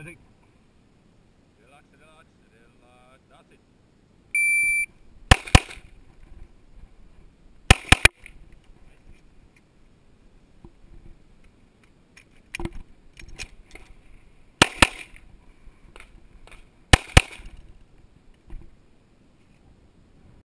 I think